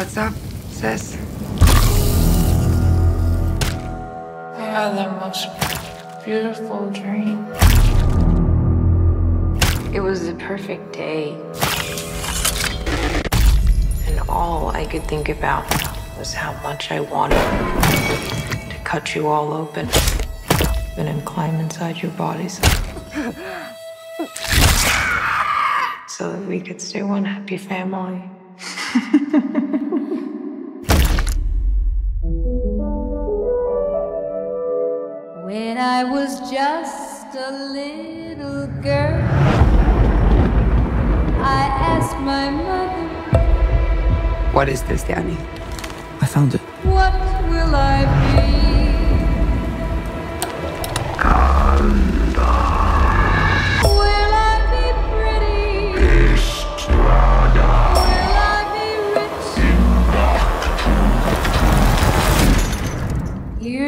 What's up, sis? I had the most beautiful dream. It was the perfect day. And all I could think about was how much I wanted to cut you all open and then climb inside your bodies. so that we could stay one happy family. When I was just a little girl, I asked my mother, What is this, Danny? I found it. What will I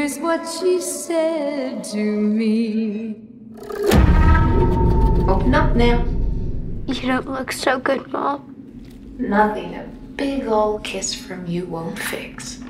Here's what she said to me. Open up now. You don't look so good, Mom. Nothing a big old kiss from you won't fix.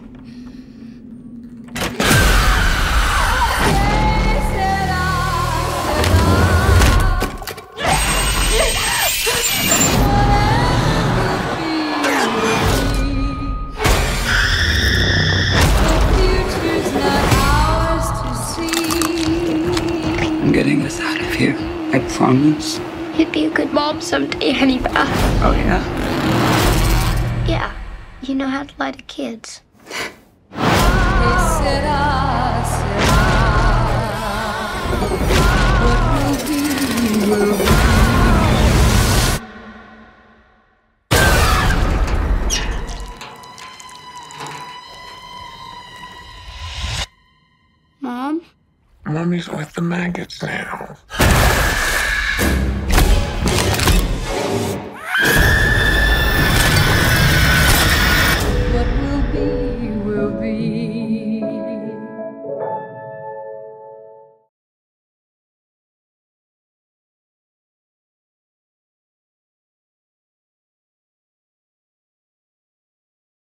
I'm getting us out of here. I promise. You'd be a good mom someday, Hannibal. Uh, oh, yeah? Yeah, you know how to lie to kids. Mummy's with the maggots now.